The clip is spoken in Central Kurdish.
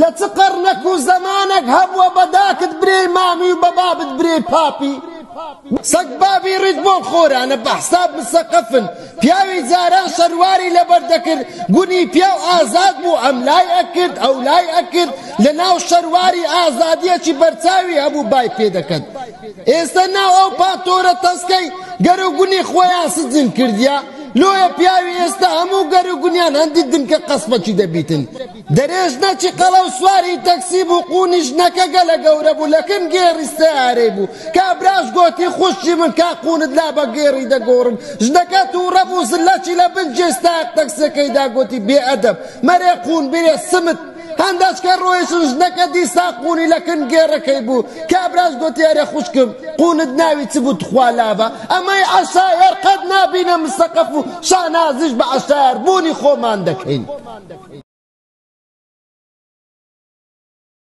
لە چ قەڕنەک و زەمانەک هەبووە بە داکت برێی مامی و بە بابت برێی پاپی سەگ بابی ڕیزبۆن خۆرانە بە حساب مسەقەفن پیاوی جاران شەرواری لەبەر دەکرد گونی پیاو ئازاد بوو ئەم لای ئەکرد ئەو لای ئەکرد لە ناو شەرواری ئازادیەکی بەرچاوی هەبوو بای پێ دەکەن ئێستا ناو ئەو پاتۆرە تەسکەی گەرو گونی خۆیان سجن کردیە لۆیە پیاوی ئێستا هەموو گەرو گونیان هەندی دنکە قەسپەکی دەبیتن درێژ نەچی قەڵەو سواری تەکسی بوو قوونی ژنەکە گەلە گەورە بوو لە کن گێڕی سەیارەی بوو کابراش گۆتی خوشکی من کا قوونت لا بە گێڕی دەگۆڕم ژنەکە تووڕە بوو زلەکی لە بن جێ سایەق تەکسیەکەی دا گۆتی بێ ئەدەب مەرێ قوون بێ سمت هەندەچ کە ڕۆیشن ژنەکە دیسا قوونی لە کن گێڕەکەی بوو کابراش گۆتی ئەرێ خوشکم قوونت ناوی چ بوو تخوا لا بە ئەمەی عەشایەر قەت نابینە مسەقەف و شانازیش بە عەشایەر بوونی خۆمان دەکەین.